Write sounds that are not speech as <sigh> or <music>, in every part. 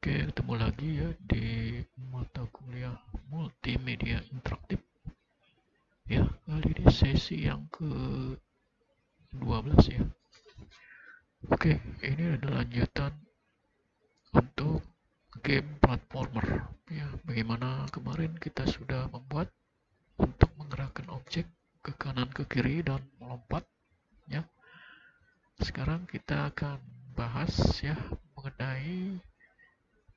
Oke, ketemu lagi ya di mata kuliah multimedia interaktif. Ya, kali ini sesi yang ke-12 ya. Oke, ini adalah lanjutan untuk game platformer. Ya, bagaimana kemarin kita sudah membuat untuk menggerakkan objek ke kanan ke kiri dan melompat ya. Sekarang kita akan bahas ya mengenai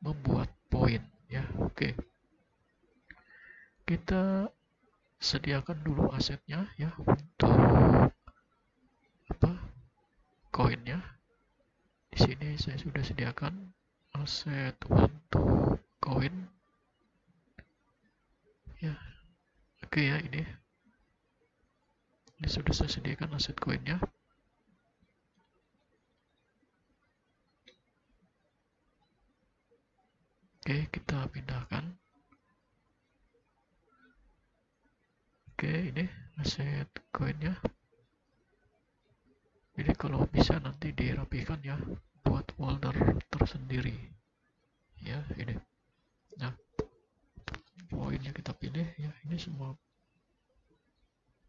membuat poin ya. Oke. Kita sediakan dulu asetnya ya untuk apa koinnya. Di sini saya sudah sediakan aset untuk koin. Ya oke ya ini. Ini sudah saya sediakan aset koinnya Oke, kita pindahkan. Oke, ini aset koinnya. Jadi kalau bisa nanti dirapikan ya buat folder tersendiri. Ya, ini. Nah, poinnya kita pilih ya. Ini semua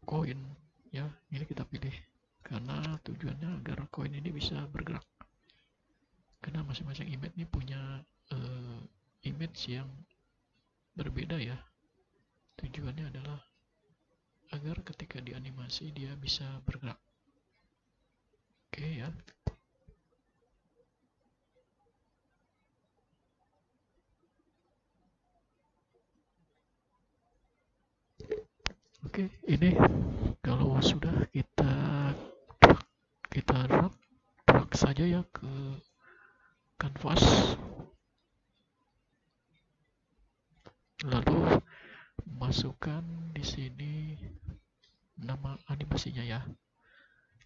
koin ya. Ini kita pilih karena tujuannya agar koin ini bisa bergerak. Karena masing-masing image ini punya uh, image yang berbeda ya. Tujuannya adalah agar ketika dianimasi dia bisa bergerak. Oke ya. Oke ini kalau sudah kita kita drag drag saja ya ke kanvas lalu masukkan di sini nama animasinya ya.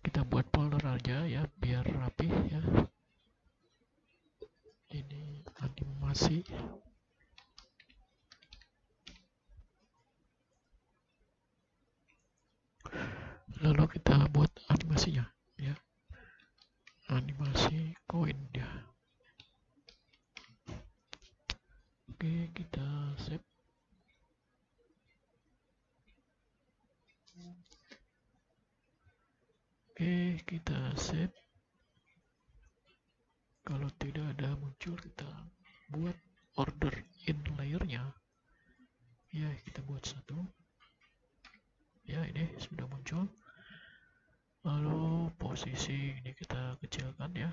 Kita buat folder aja ya biar rapi ya. Ini animasi. Lalu kita buat animasinya ya. Animasi koin ya Oke, kita save. Oke, kita save. Kalau tidak ada muncul, kita buat order in layernya. Ya, kita buat satu. Ya, ini sudah muncul. Lalu posisi ini kita kecilkan ya.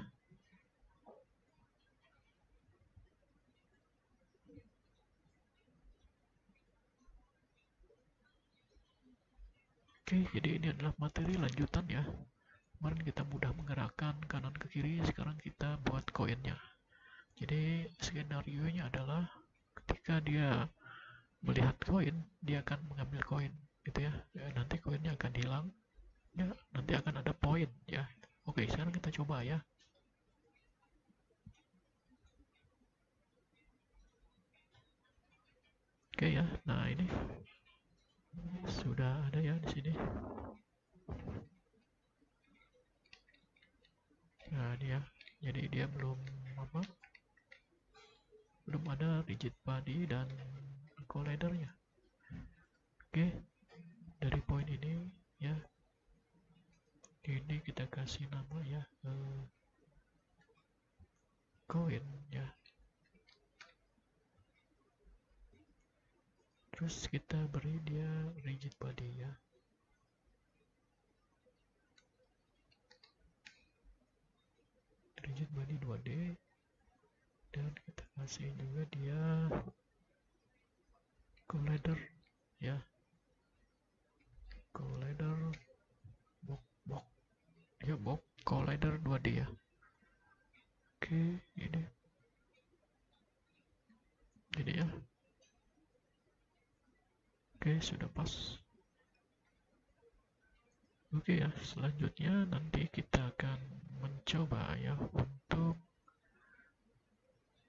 Oke, jadi ini adalah materi lanjutan ya. Kemarin kita mudah menggerakkan kanan ke kiri, sekarang kita buat koinnya. Jadi skenario nya adalah ketika dia melihat koin, dia akan mengambil koin, gitu ya. ya. Nanti koinnya akan hilang, ya. Nanti akan ada poin, ya. Oke, sekarang kita coba ya. Oke ya, nah ini sudah ada ya di sini. Nah ini ya. Jadi dia belum apa? Belum ada rigid body dan collidernya oke dari poin ini ya. Ini kita kasih nama ya uh, coin ya terus kita beri dia rigid body ya rigid body 2D dan kita kasih juga dia collider ya. Collider box box ya box collider 2D ya oke ini ini ya Oke, sudah pas. Oke ya, selanjutnya nanti kita akan mencoba ya untuk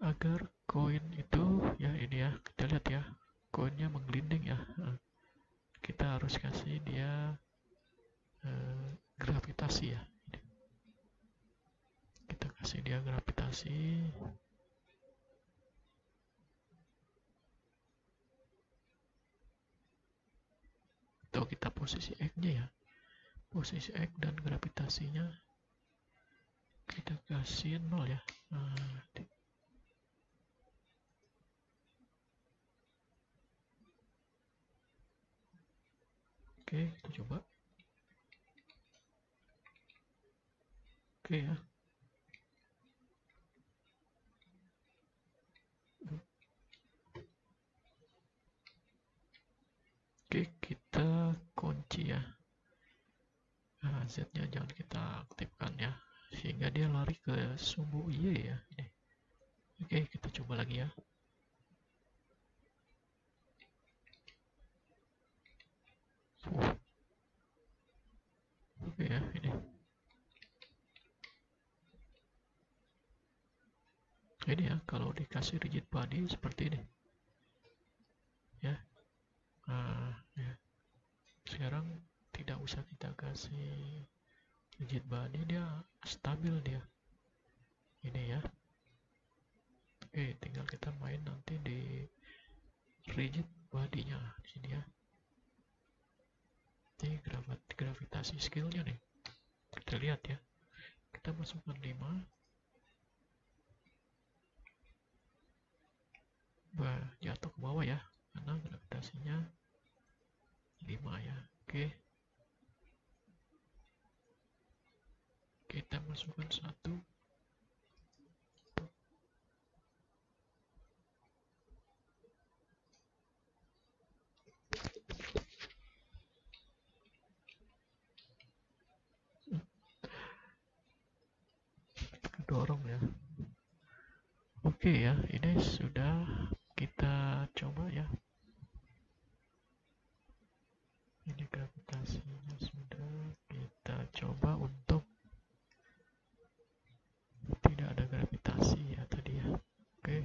agar koin itu ya ini ya, kita lihat ya, koinnya menggelinding ya. Kita harus kasih dia eh, gravitasi ya. Kita kasih dia gravitasi. atau kita posisi X nya ya. Posisi X dan gravitasinya kita kasih 0 ya. Nah, oke kita coba oke ya oke kita kunci ya nah, Z nya jangan kita aktifkan ya sehingga dia lari ke sumbu Y ya ini. oke kita coba lagi ya ya ini. Ini ya kalau dikasih rigid body seperti ini. Ya. Nah ya. Sekarang tidak usah kita kasih rigid body dia stabil dia. Ini ya. Oke tinggal kita main nanti di rigid body nya di sini ya ini gravitasi skillnya nih. Kita lihat ya. Kita masukkan 5 bah, jatuh ke bawah ya. Karena gravitasinya 5 ya. Oke. Kita masukkan satu dorong ya. Oke ya ini sudah kita coba ya. Ini gravitasinya sudah kita coba untuk tidak ada gravitasi ya tadi ya. Oke.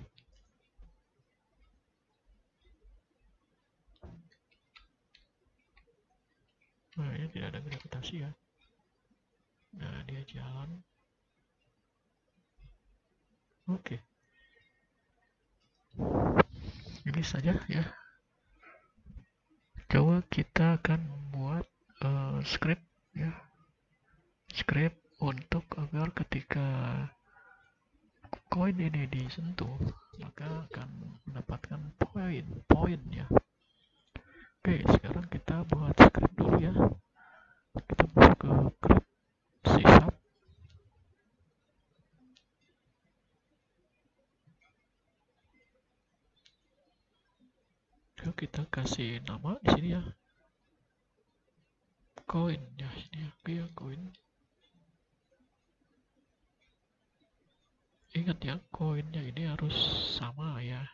Nah ini tidak ada gravitasi ya. Nah dia jalan oke. Ini saja ya. Coba kita akan membuat uh, script ya. Script untuk agar ketika koin ini disentuh maka akan mendapatkan poin poin ya. Oke sekarang kita buat script dulu ya. Kita ke script C sharp Kita kasih nama di sini ya. Koin ya sini ya. Oke ya koin ingat ya koinnya ini harus sama ya.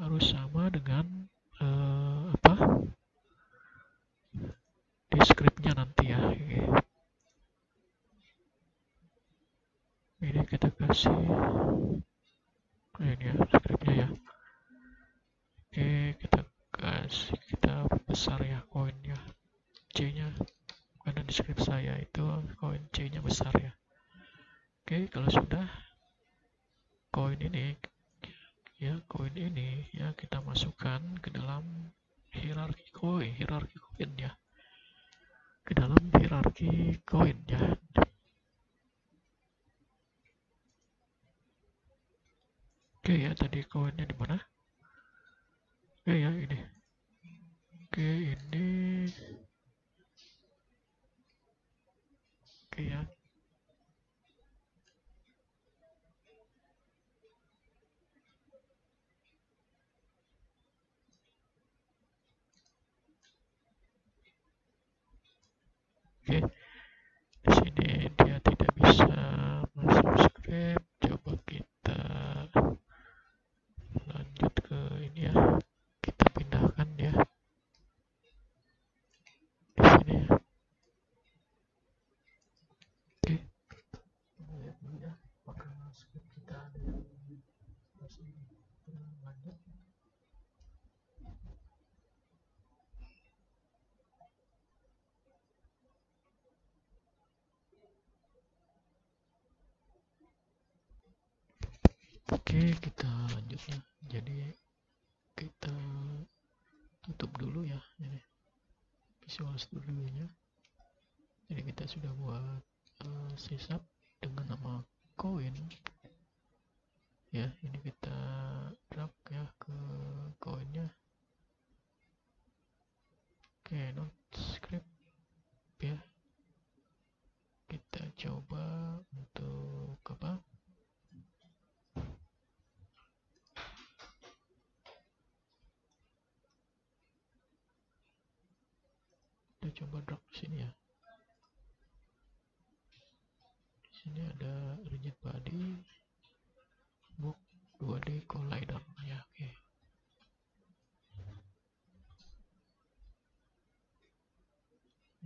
Harus sama dengan uh, apa? Di scriptnya nanti ya. Ini kita kasih ini ya scriptnya ya oke kita kasih kita besar ya koinnya C nya karena di script saya itu koin C nya besar ya Oke, kalau sudah koin ini ya koin ini ya kita masukkan ke dalam hierarki koin, hierarki koin ya. Ke dalam hierarki koin ya. Oke ya, tadi koinnya di mana? Oke ya, ini. Oke, ini Oke ya, Oke, di sini dia tidak bisa masuk script. Coba kita lanjut ke ini ya. Kita pindahkan ya. Di sini ya. Oke. Lihat dulu ya, apakah script kita ada yang masih lanjut. Kita lanjut ya. Jadi kita tutup dulu ya ini. Visual Studio-nya. Jadi kita sudah buat uh, sisap dengan nama coin. Ya, ini kita drag ya ke koinnya. Oke, not script ya. Kita coba untuk apa? Kita coba drag sini ya. sini ada rigid body book 2D collider ya oke okay.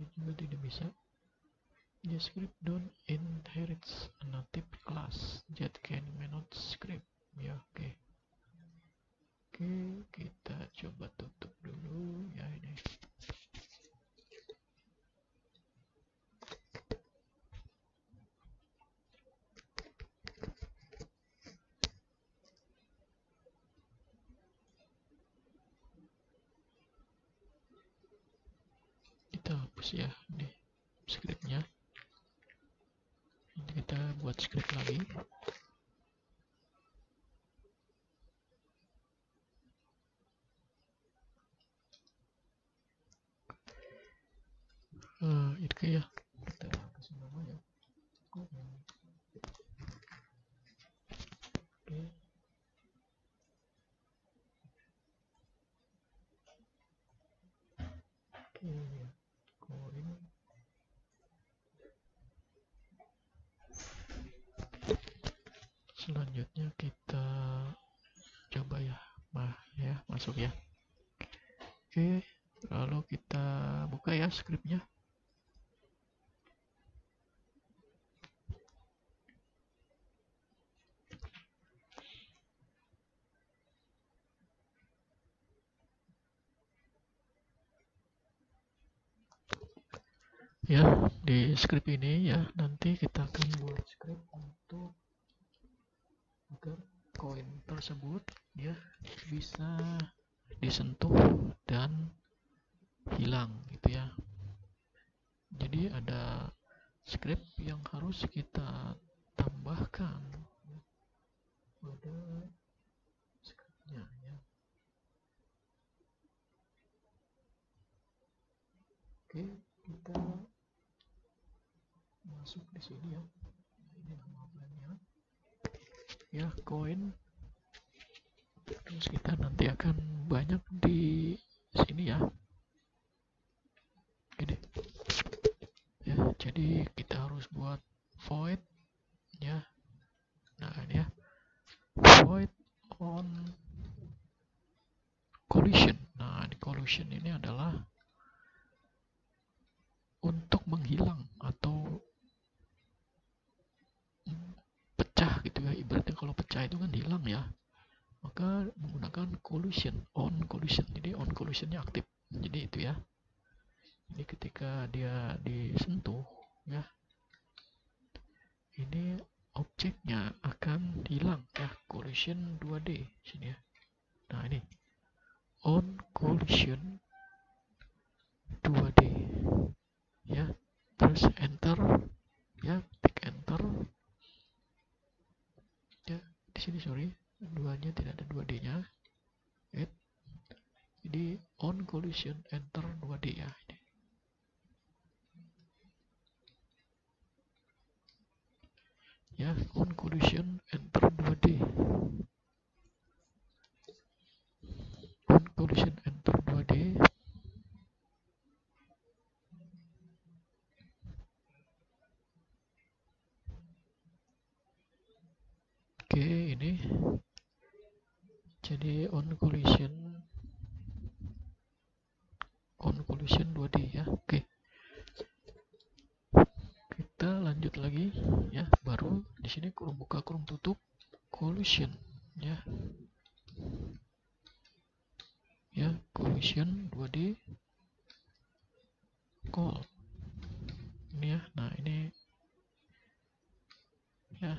ini juga tidak bisa. The script don't inherits a native class. That can manage script. Ya oke. Okay. oke okay, kita coba tutup dulu. Ya ini hapus ya ini scriptnya ini kita buat script lagi uh, itu ya kita kasih nama ya oke oke okay koin selanjutnya kita coba ya mah ya masuk ya. Oke lalu kita buka ya scriptnya ya di script ini ya nanti kita akan buat script untuk agar koin tersebut ya bisa disentuh dan hilang gitu ya. Jadi ada script yang harus kita tambahkan pada scriptnya ya oke kita masuk di sini ya ini nama plannya ya koin terus kita nanti akan banyak di sini ya ini ya jadi kita harus buat void ya. Nah ini ya. Void on collision. Nah di collision ini adalah untuk menghilang atau pecah gitu ya. Ibaratnya kalau pecah itu kan hilang ya. Maka menggunakan collision on collision. Jadi on collisionnya aktif. Jadi itu ya. Ini ketika dia disentuh ya ini objeknya akan hilang ya collision 2D sini ya nah ini on collision 2D ya terus enter ya klik enter ya di sini sorry duanya tidak ada 2D nya right. jadi on collision enter 2D ya ini ya on collision enter 2D on collision enter 2D Oke, ini jadi on collision on collision 2D ya. Oke. Kita lanjut lagi ya, baru di sini kurung buka kurung tutup collision ya. Ya, collision 2D call. Ini ya. Nah, ini ya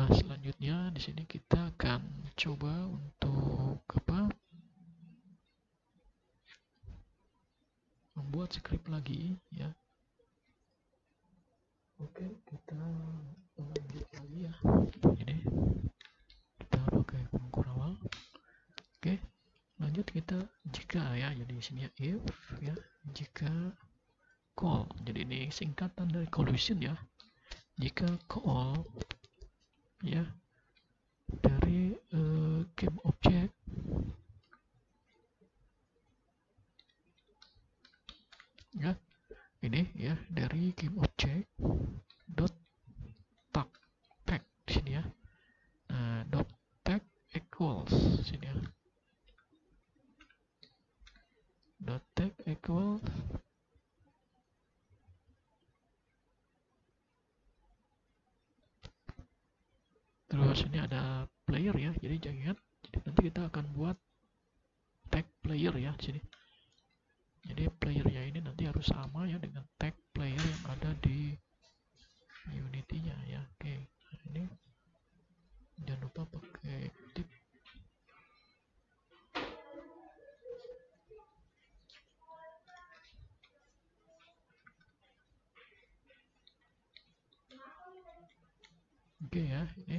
Nah, selanjutnya di sini kita akan coba untuk apa? buat script lagi ya oke kita lanjut lagi ya ini kita pakai pengkurawal oke lanjut kita jika ya jadi sini ya if ya jika call jadi ini singkatan dari collision ya. Jika call ya dari uh, game object ya ini ya dari game object dot tag tag di sini ya nah, dot tag equals sini ya dot tag equals terus ini ada player ya jadi jangan jadi nanti kita akan buat tag player ya di sini. Jadi playernya ini nanti harus sama ya dengan tag player yang ada di unity nya ya. Oke nah, ini jangan lupa pakai tip. Oke ya ini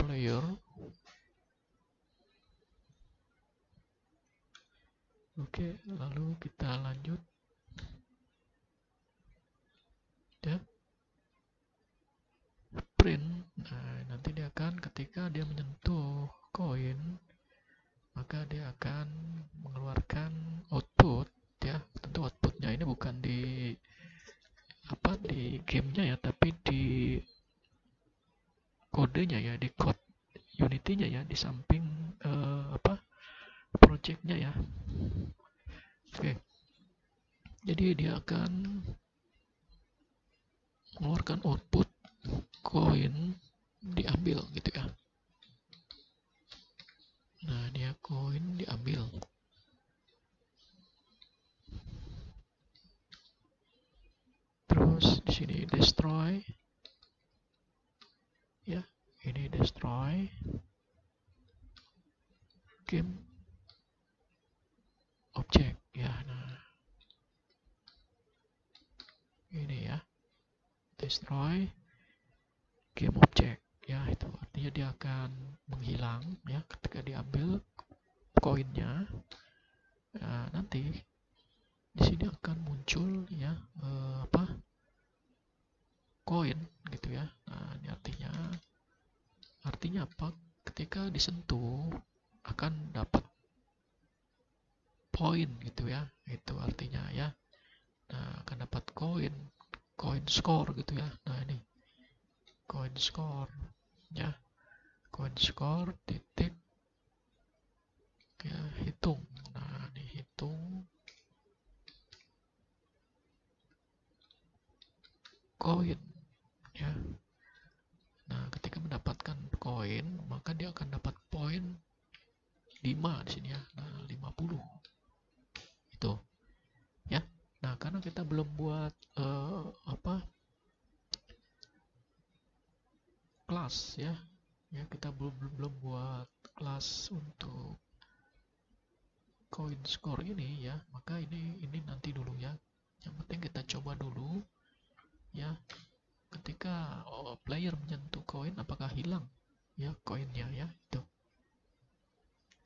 player Oke, lalu kita lanjut. Ya. Print. Nah, nanti dia akan ketika dia menyentuh koin, maka dia akan mengeluarkan output ya. Tentu outputnya ini bukan di apa di gamenya ya, tapi di kodenya ya, di code Unity-nya ya, di samping uh, projectnya ya. Oke. Jadi dia akan mengeluarkan output koin diambil gitu ya. Nah, dia koin diambil. Terus di sini destroy. Ya, ini destroy. Game objek ya nah ini ya destroy game object. Ya itu artinya dia akan menghilang ya ketika diambil koinnya. Ya, nanti di sini akan muncul ya eh, apa? Koin gitu ya. Nah ini artinya artinya apa? Ketika disentuh akan dapat poin gitu ya. Itu artinya ya. Nah akan dapat koin koin score gitu ya. Nah ini. Koin score ya. Koin score titik. Ya hitung. Nah ini hitung. Koin ya. Nah ketika mendapatkan koin maka dia akan dapat poin 5 di sini ya. Nah 50 itu karena kita belum buat uh, apa kelas ya. Ya kita belum belum buat kelas untuk coin score ini ya. Maka ini ini nanti dulu ya. Yang penting kita coba dulu ya. Ketika oh, player menyentuh koin apakah hilang ya koinnya ya? Itu.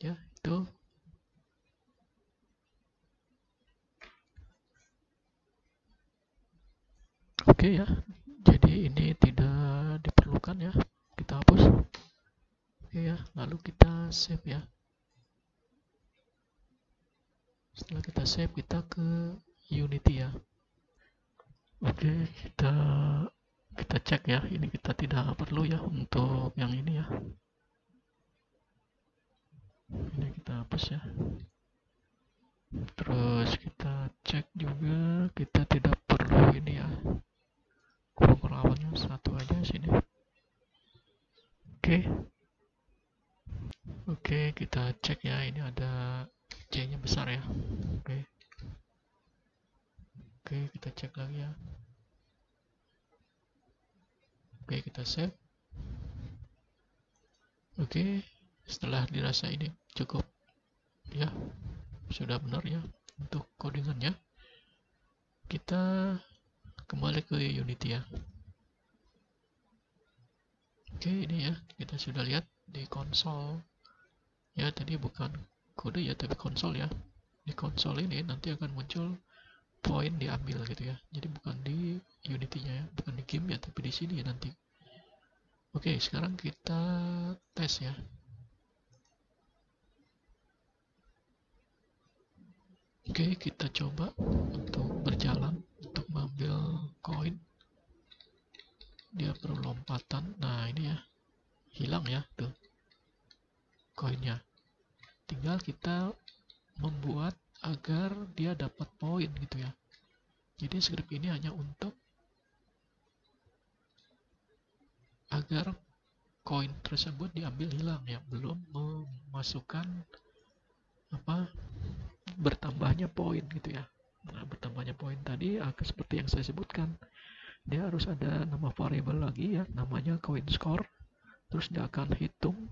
Ya itu Oke ya, jadi ini tidak diperlukan ya, kita hapus. Oke ya, lalu kita save ya. Setelah kita save, kita ke Unity ya. Oke, kita kita cek ya, ini kita tidak perlu ya untuk yang ini ya. Ini kita hapus ya. Terus kita cek juga, kita tidak perlu ini ya kurung lawannya satu aja sini oke okay. oke okay, kita cek ya ini ada C nya besar ya oke okay. oke okay, kita cek lagi ya oke okay, kita save oke okay. setelah dirasa ini cukup ya sudah benar ya untuk codingannya kita kembali ke Unity ya. Oke ini ya. Kita sudah lihat di konsol. Ya tadi bukan kode ya tapi konsol ya. Di konsol ini nanti akan muncul poin diambil gitu ya. Jadi bukan di Unity-nya ya bukan di game ya tapi di sini ya nanti. Oke sekarang kita tes ya. Oke kita coba untuk berjalan untuk mengambil koin. Dia perlu lompatan. Nah ini ya. Hilang ya tuh. Koinnya. Tinggal kita membuat agar dia dapat poin gitu ya. Jadi script ini hanya untuk agar koin tersebut diambil hilang ya. Belum memasukkan apa bertambahnya poin gitu ya nah bertambahnya poin tadi akan seperti yang saya sebutkan. Dia harus ada nama variabel lagi ya namanya coin score. Terus dia akan hitung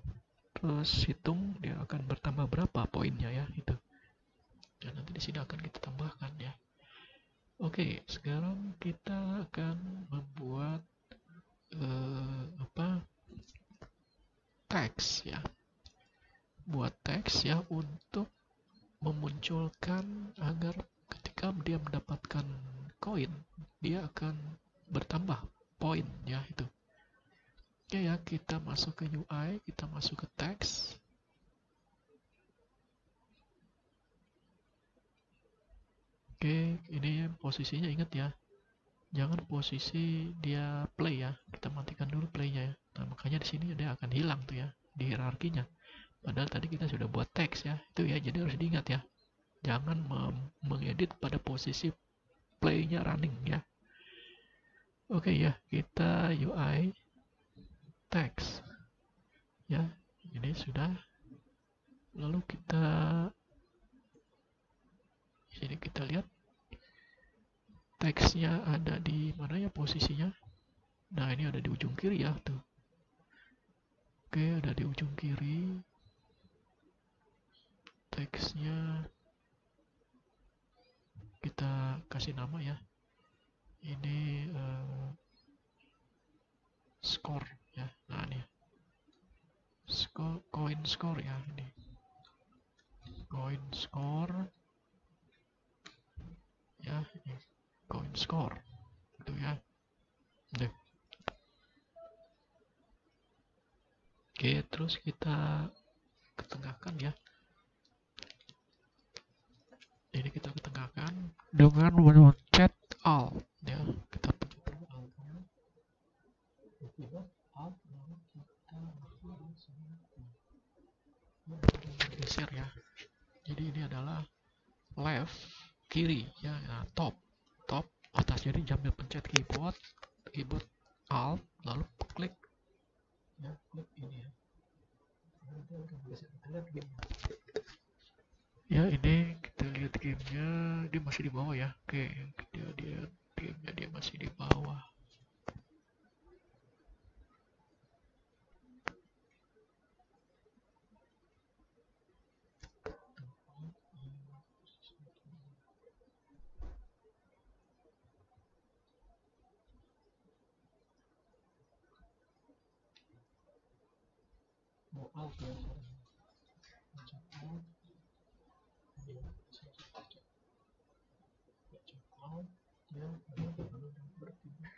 terus hitung dia akan bertambah berapa poinnya ya itu. Dan nanti di sini akan kita tambahkan ya. Oke sekarang kita akan membuat uh, apa teks ya. Buat teks ya untuk memunculkan agar ketika dia mendapatkan koin dia akan bertambah poin ya itu oke ya kita masuk ke UI kita masuk ke teks Oke, ini posisinya ingat ya. Jangan posisi dia play ya. Kita matikan dulu playnya ya. Nah, makanya di sini dia akan hilang tuh ya di hierarkinya. Padahal tadi kita sudah buat teks ya. Itu ya, jadi harus diingat ya. Jangan mengedit pada posisi playnya running ya. Oke ya, kita UI teks. Ya, ini sudah. Lalu kita sini kita lihat teksnya ada di mana ya posisinya nah ini ada di ujung kiri ya tuh oke ada di ujung kiri teksnya kita kasih nama ya. Ini uh, score ya. Nah ini score coin score ya ini. Coin score. Ya ini. Coin score. Gitu ya. Oke. Oke, terus kita ketengahkan ya. Ini kita ketengahkan dengan mencet alt ya. Kita pencet alt geser ya. Jadi ini adalah left kiri ya, nah, top. Top atas. Jadi jambil pencet keyboard keyboard alt lalu klik ya klik ini ya. Ya ini lihat gamenya dia masih di bawah ya. Oke dia dia gamenya dia masih di bawah. Out ya macam out dia macam out dia lalu berpindah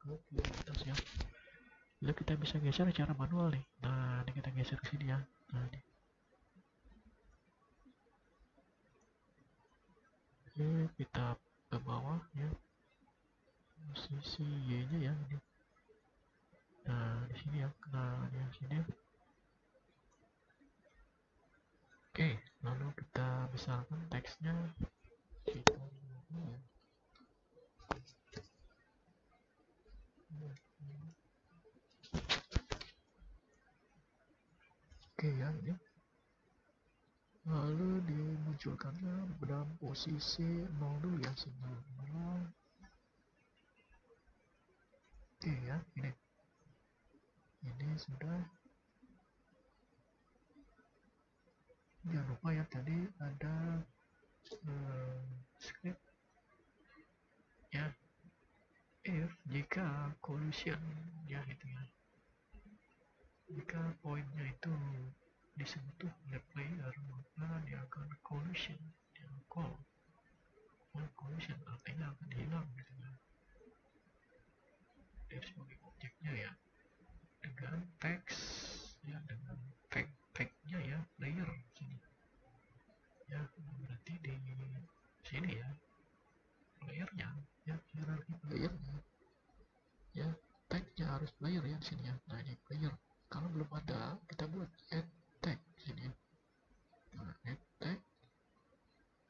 ke kiri atas ya lalu kita bisa geser secara manual nih. Nah ini kita geser ke sini ya. Nah ini. Oke kita ke bawah ya. Posisi Y nya ya ini. Nah di sini ya. Nah di sini oke lalu kita besarkan teksnya kita ya. Oke ya lalu dimunculkannya dalam posisi 0 dulu ya sinyal 0 oke ya ini. Ini sudah. Jangan lupa ya tadi ada uh, script. Ya. If jika collision. Ya itu ya jika poinnya itu disentuh oleh player maka dia akan collision dia call. Ya collision artinya akan hilang gitu ya dia sebagai objeknya ya. Dengan teks ya dengan tag tagnya ya player sini. Ya berarti di sini ya playernya ya hierarki playernya. Ya tagnya harus player ya sini ya. Nah ini player kalau belum ada kita buat add tag sini ya nah, add tag.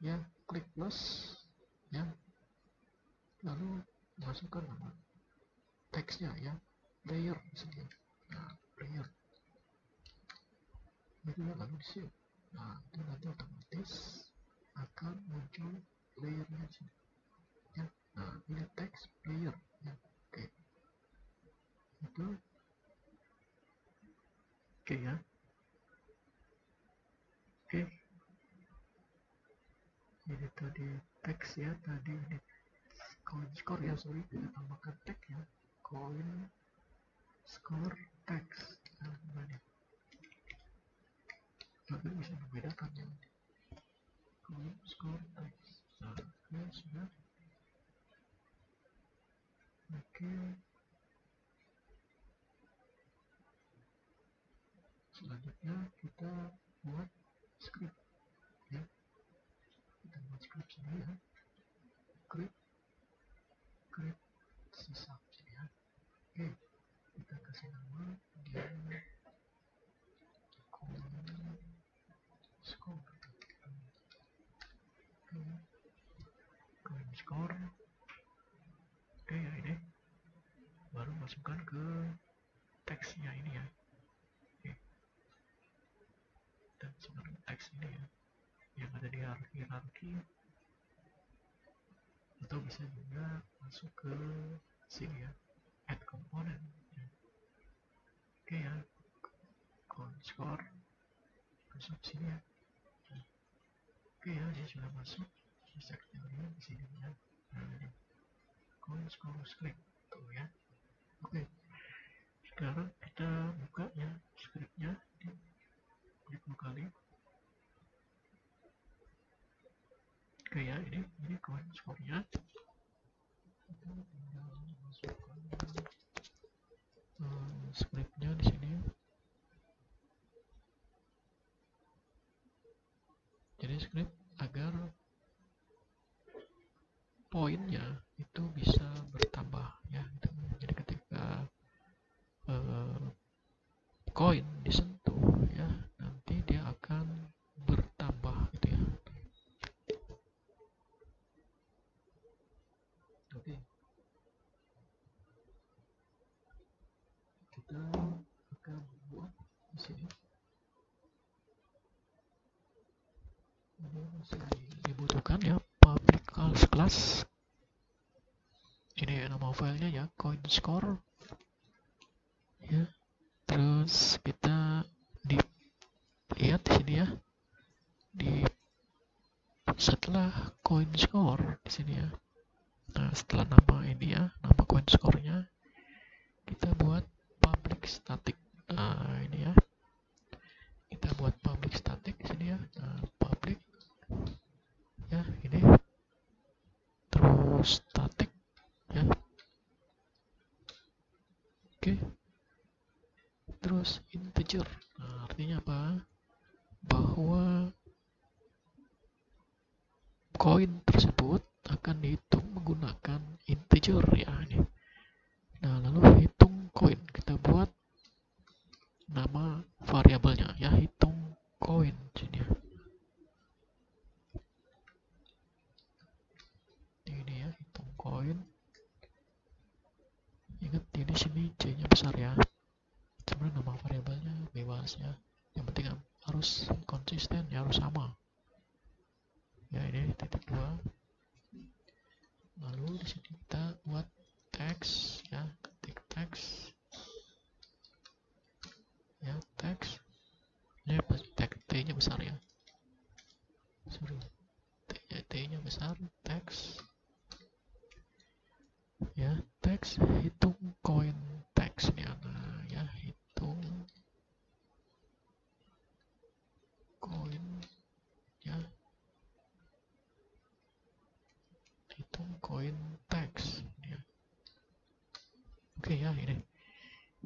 Ya klik plus. Ya. Lalu masukkan nama teksnya ya. Player sini nah player itu ya lalu di nah itu nanti otomatis akan muncul layernya sini. Ya. Nah ini text player ya oke okay. itu oke okay, ya oke okay. ini tadi teks ya tadi ini coin score ya sorry. Kita tambahkan tag ya. Coin score text nah, ini tapi bisa membedakan ya. Coin score text nah ya sudah. Oke. Selanjutnya kita buat script ya kita buat sini ya kita kasih nama dia score. Oke score oke ini. Baru masukkan ke teksnya ini ya. Oke. Dan sebenarnya teks ini ya yang ada di hierarki atau bisa juga masuk ke sini ya. Add component. Ya. oke ya. Coin score. Masuk sini ya. Oke ya dia sudah masuk. Bisa kita lihat di sini ya. Nah score script tuh ya. Oke. Sekarang kita buka ya scriptnya. Klik dua kali oke ya ini ini coin score nya kita tinggal masukkan uh, scriptnya di sini jadi script agar poinnya itu bisa bertambah ya gitu. jadi ketika uh, koin disentuh ya nanti dia akan bertambah gitu ya oke kita akan buat di sini ini masih dibutuhkan ya public class ini nama filenya ya coin score. Ya. Terus kita di lihat di sini ya. Di setelah coin score di sini ya. Nah setelah nama ini ya nama coin score nya kita buat public static. Nah ini ya. Kita buat public static di sini ya. Nah, костер harus konsisten ya harus sama ya ini titik dua lalu di sini kita buat teks ya ketik teks ya teks ini tag t nya besar ya besar teks ya teks hitung koin teks nih nah ya hitung koin ya hitung koin teks ya oke ya ini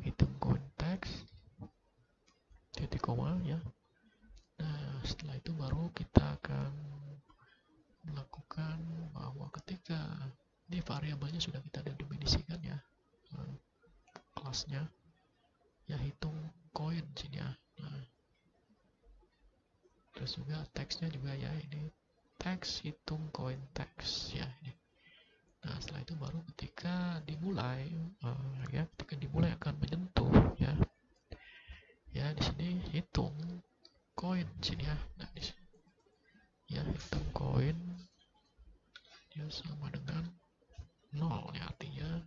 hitung koin teks titik koma ya nah setelah itu baru kita akan melakukan bahwa ketika ini variabelnya sudah kita definisikan ya eh, kelasnya ya hitung koin sini ya. Nah, terus juga teksnya juga ya ini teks hitung koin teks ya ini. Nah setelah itu baru ketika dimulai uh, ya ketika dimulai akan menyentuh ya. Ya di sini hitung koin sini ya nah di sini ya hitung koin. Ya sama dengan nol ya artinya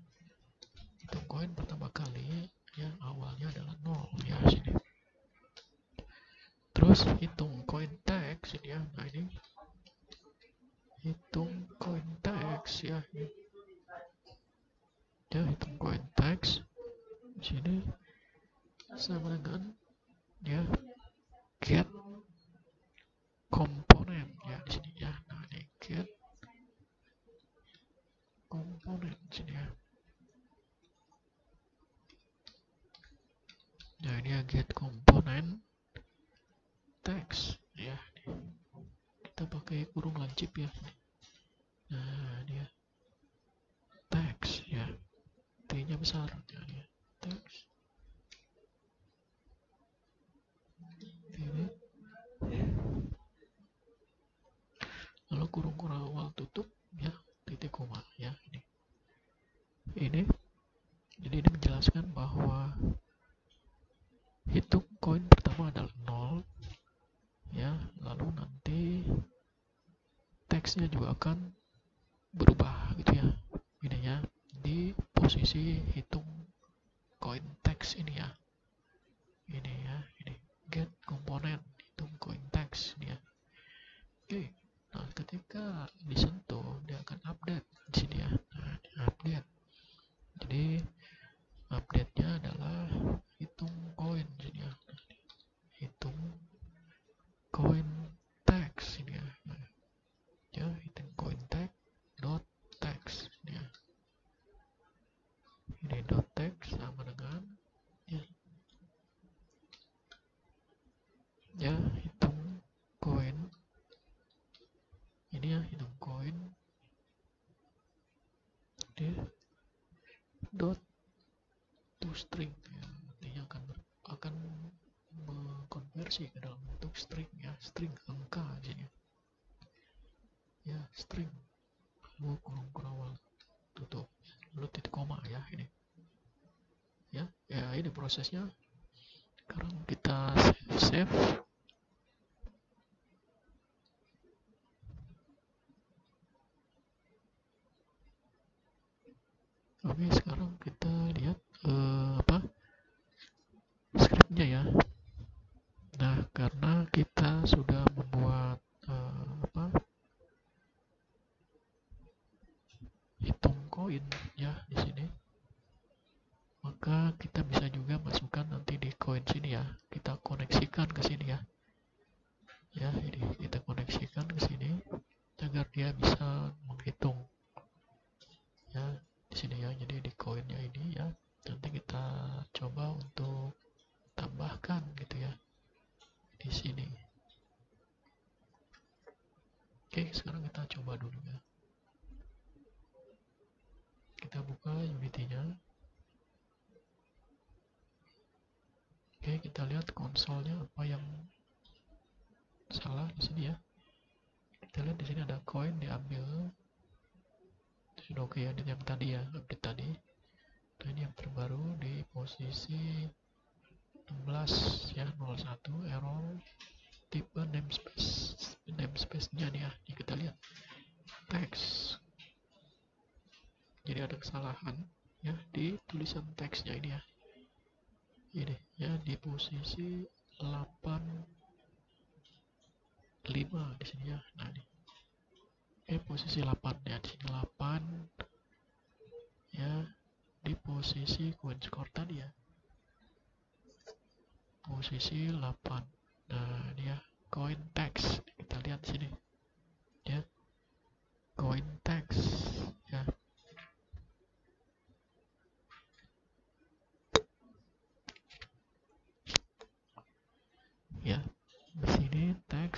hitung koin pertama kali ya awalnya adalah nol ya sini. Terus hitung koin tax ini ya nah ini. Hitung koin tax ya ya hitung koin tax sini. Sama dengan ya get komponen ya di sini ya. Nah ini get komponen sini ya. Nah ini ya get komponen text ya. Kita pakai kurung lancip ya. Nah dia text ya. T nya besar ya, ya. text ini lalu kurung-kurung awal tutup ya titik koma ya ini ini jadi ini menjelaskan bahwa hitung koin pertama adalah nol ya lalu nanti teksnya juga akan berubah gitu ya ini ya di posisi hitung koin teks ini ya ini ya ini get komponen hitung koin teks ini ya oke nah ketika disentuh dia akan update di sini ya nah, update jadi update nya adalah hitung koin sini ya hitung koin tax ini ya nah, ya hitung koin tax dot tax ini ya ini dot tax sama dengan ya ya hitung koin ini ya hitung koin ini dot to string ya. Artinya akan ber, akan mengkonversi ke dalam bentuk string ya. String angka jadi ya. String lalu kurung awal tutup. Lalu titik koma ya ini. Ya ya ini prosesnya. Sekarang kita save, save. Oke, sekarang kita lihat uh, apa skripnya ya. Nah, karena kita sudah membuat uh, apa hitung koin ya di sini, maka kita bisa juga masukkan nanti di koin sini ya. Kita koneksikan ke sini ya. Ya, ini kita koneksikan ke sini agar dia bisa menghitung ya di sini ya jadi di koinnya ini ya nanti kita coba untuk tambahkan gitu ya di sini oke sekarang kita coba dulu ya kita buka unity nya oke kita konsolnya apa yang salah di sini ya? Kita lihat di sini ada koin diambil. Sudah oke ya yang tadi ya update tadi. Nah ini yang terbaru di posisi 16 ya 01 error tipe namespace namespace nya nih ya ini kita lihat. Teks. Jadi ada kesalahan ya di tulisan teksnya ini ya. Ini ya di posisi 85 di sini ya. Nah ini. Eh posisi 8 ya di sini 8 ya di posisi coin score tadi ya. Posisi 8 nah ini ya coin tax kita lihat sini ya coin tax ya ya di sini tax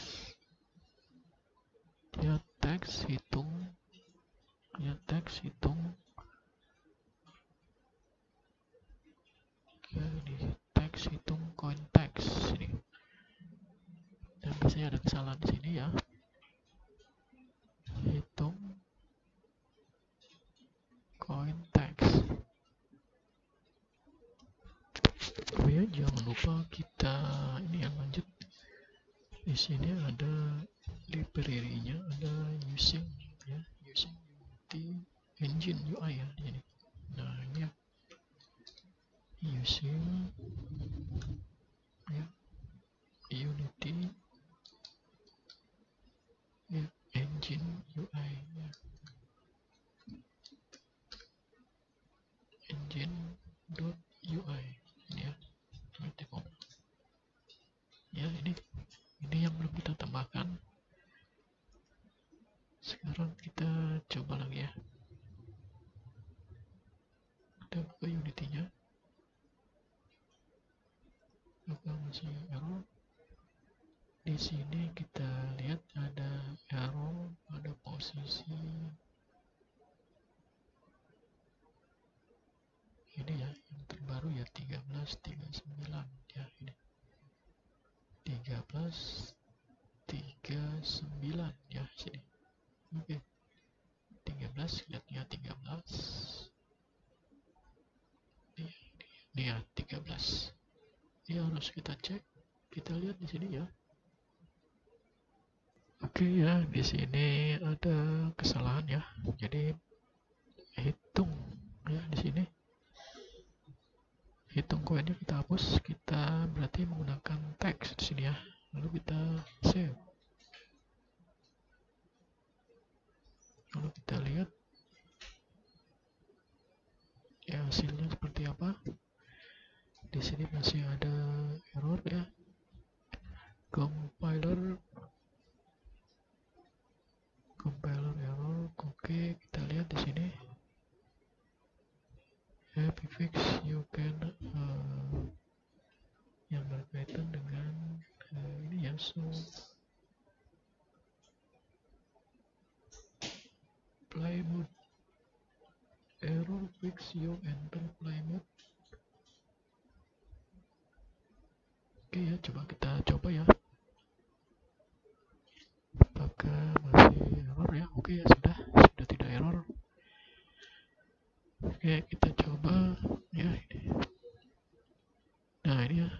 ya tax hitung ya tax hitung ya ini tax hitung coin tax ini dan biasanya ada kesalahan di sini ya hitung coin tax oh ya jangan lupa kita ini yang lanjut di sini ada library-nya ada using ya using Unity engine UI ya di sini nah ini ya using ya Unity ya engine UI ya engine dot UI ini ya kita copy. ya ini ini yang belum kita tambahkan sekarang kita coba lagi ya kita buka unity nya masih error di sini kita lihat ada error pada posisi ini ya yang terbaru ya 1339 ya ini. 13 39 ya sini oke 13 lihatnya 13 ini, ini ya 13 ini harus kita cek kita lihat di sini ya. Oke ya di sini ada kesalahan ya jadi hitung ya di sini hitung koinnya kita hapus kita berarti menggunakan teks di sini ya lalu kita save lalu kita lihat ya hasilnya seperti apa di sini masih ada error ya compiler compiler error oke kita lihat di sini. Happy fix you can uh, yang berkaitan dengan uh, ini ya so play mode error fix you enter play mode oke ya coba kita coba ya apakah masih error ya oke ya sudah. Sudah tidak error. Oke kita coba. Ya. Nah ini ya.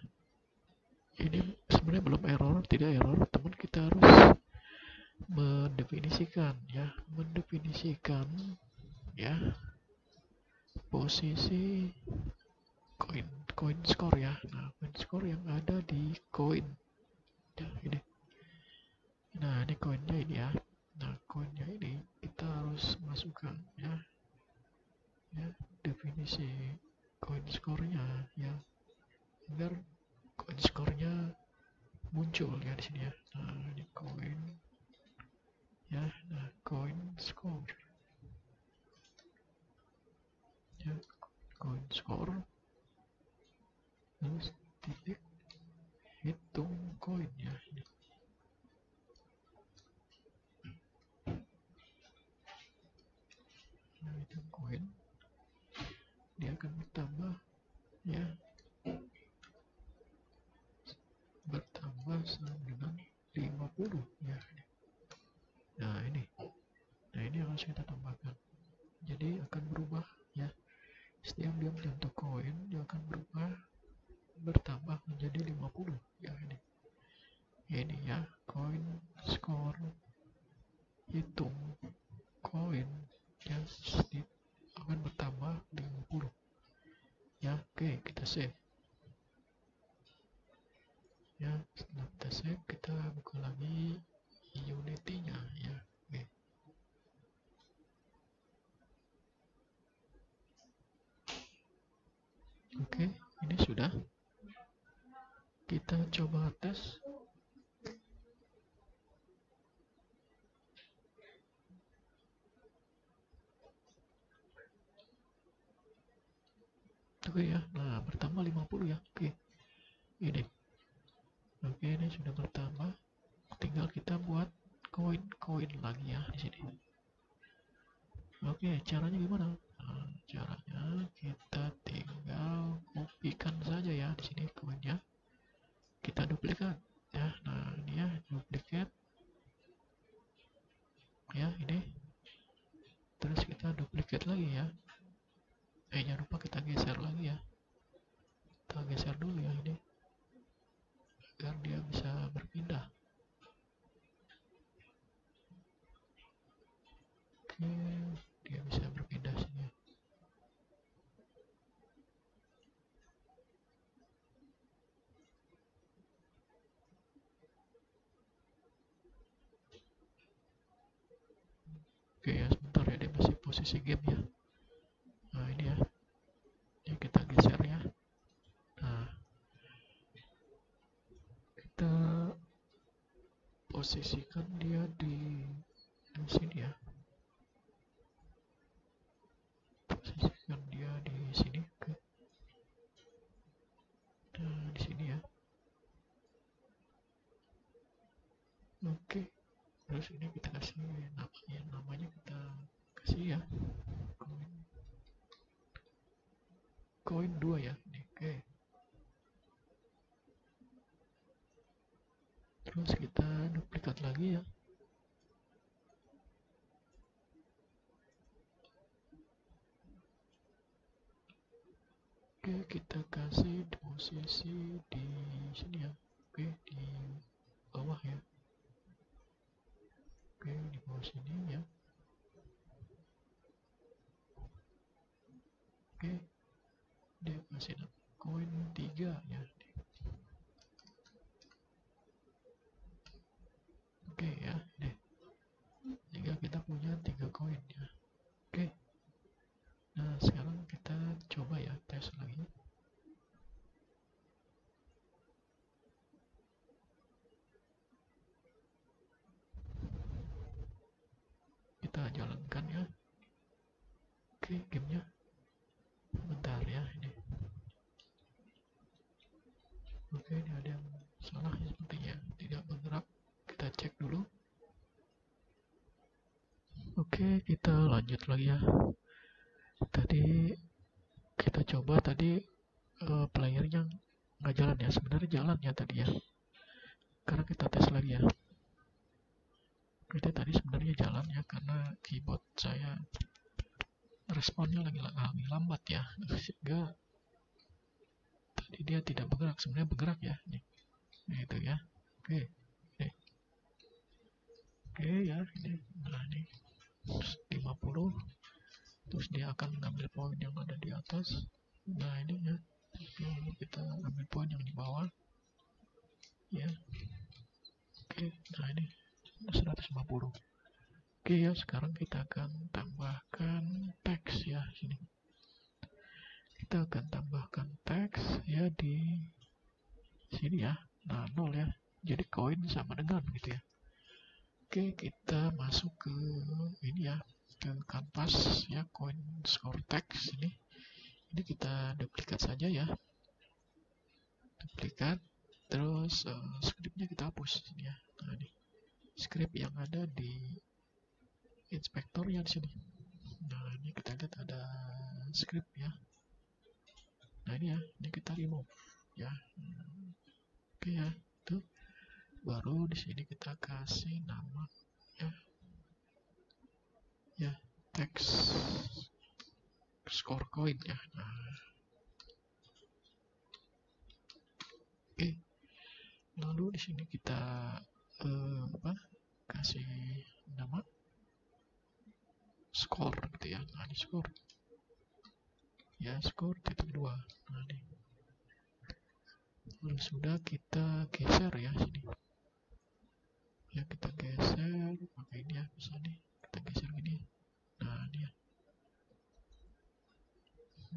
Ini sebenarnya belum error tidak error. Teman kita harus mendefinisikan ya. Mendefinisikan ya posisi koin koin score ya. Nah koin score yang ada di koin. Ya ini. Nah ini koinnya ini ya nah koinnya ini kita harus masukkan ya. Ya definisi koin skornya ya. Agar koin skornya muncul ya di sini ya. Nah ini koin ya. Nah koin score ya koin score terus titik hitung koin ya. ini nah hitung koin dia akan bertambah ya. Bertambah sama dengan 50 ya. Nah ini. Nah ini harus kita tambahkan. Jadi akan berubah ya setiap dia menyentuh koin dia akan berubah bertambah menjadi 50 ya ini ini ya koin score hitung koin ya sedikit akan bertambah 50 ya oke kita save ya setelah kita save kita buka lagi unity nya ya oke oke ini sudah kita coba tes oke ya. Nah pertama 50 ya. Oke. Ini. Oke ini sudah bertambah tinggal kita buat koin-koin lagi ya di sini. Oke caranya gimana? Nah, caranya kita tinggal kopikan saja ya di sini koinnya. Kita duplikat ya. Nah ini ya duplikat. Ya ini. Terus kita duplikat lagi ya. Eh jangan lupa kita geser lagi ya kita geser dulu ya ini agar dia bisa berpindah oke dia bisa berpindah sini oke ya sebentar ya dia masih posisi game ya. Nah ini ya. Ini kita geser ya. Nah. Kita posisikan dia di, di sini ya posisikan dia di sini oke nah di sini ya oke terus ini kita kasih namanya namanya kita kasih ya koin koin dua ya ini oke terus kita duplikat lagi ya oke kita kasih posisi di sini ya. Oke di bawah ya. Oke di bawah sini ya. Oke dia kasih koin tiga ya oke ya deh sehingga kita punya tiga koin ya oke nah sekarang kita coba ya tes lagi kita jalankan ya oke gamenya bentar ya ini oke ini ada yang salah sepertinya. Tidak bergerak. Kita cek dulu. Oke kita lanjut lagi ya. Tadi kita coba tadi uh, playernya nggak jalan ya. Sebenarnya jalan ya tadi ya. Karena kita tes lagi ya. Kita tadi sebenarnya jalan ya karena keyboard saya responnya lagi, lagi lambat ya. <laughs> Sehingga tadi dia tidak bergerak sebenarnya bergerak ya nih nah, itu ya. Oke oke oke ya ini. Nah ini. 50 terus dia akan mengambil poin yang ada di atas. Nah ini ya. Lalu kita ambil poin yang di bawah. Ya. Oke nah ini. 150 oke ya sekarang kita akan tambahkan teks ya sini kita akan tambahkan teks ya di sini ya. Nah nol ya. Jadi koin sama dengan gitu ya. Oke kita masuk ke ini ya ke kanvas ya koin score text ini. Ini kita duplikat saja ya. Duplikat terus uh, scriptnya kita hapus ini ya. Nah ini script yang ada di inspektornya di sini. Nah ini kita lihat ada script ya nah ini ya ini kita remove ya. Oke ya itu. Baru di sini kita kasih nama ya. Ya teks score coin ya. Nah. Oke. Lalu di sini kita uh, apa kasih nama. Score gitu ya nah ini score ya score titik dua. Nah ini. Lalu sudah kita geser ya sini. Ya kita geser. Pakai ini ya bisa nih. Kita geser gini nah ini ya.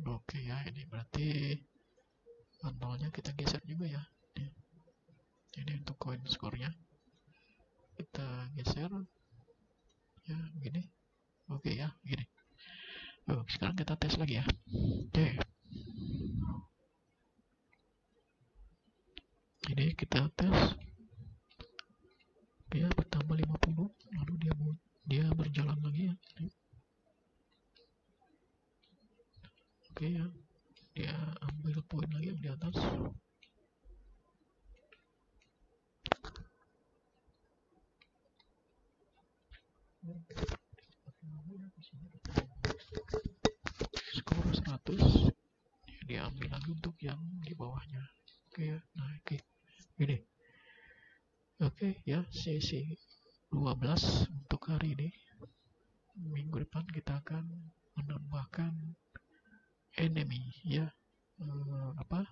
Oke ya ini berarti nolnya kita geser juga ya. Ini untuk koin skornya. Kita geser. Ya gini. Oke ya gini sekarang kita tes lagi ya. Oke. Ini kita tes. Dia bertambah 50 lalu dia dia berjalan lagi ya. Oke ya. Dia ambil poin lagi yang di atas skor 100 dia ambil lagi untuk yang di bawahnya. Oke ya nah oke. Ini oke ya sesi 12 untuk hari ini. Minggu depan kita akan menambahkan enemy ya. Uh, apa?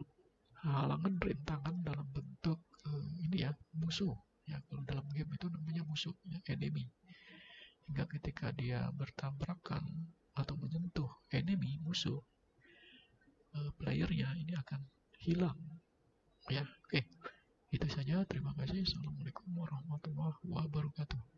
Halangan rintangan dalam bentuk uh, ini ya musuh. Ya kalau dalam game itu namanya musuh ya enemy. Hingga ketika dia bertabrakan atau menyentuh enemy musuh uh, playernya ini akan hilang. Ya oke. Okay. itu saja. Terima kasih. Assalamualaikum warahmatullahi wabarakatuh